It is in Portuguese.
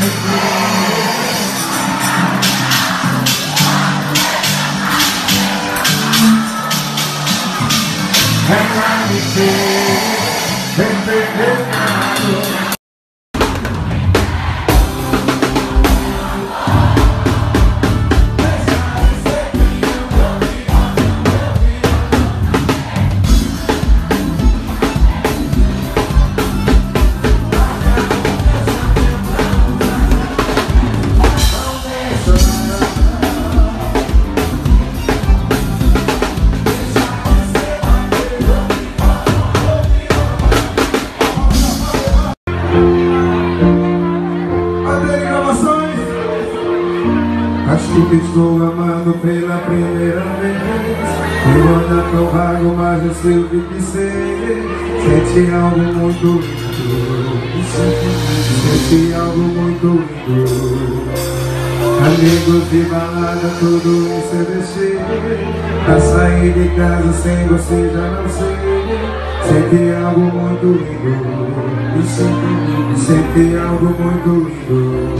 And I be dead, and then I will Acho que estou amando pela primeira vez Eu ando tão vago, mas eu sei o que ser Sente algo muito lindo Sente algo muito lindo Amigos de balada, tudo isso é besteira Pra sair de casa sem você já não sei Sente algo muito lindo Sente algo muito lindo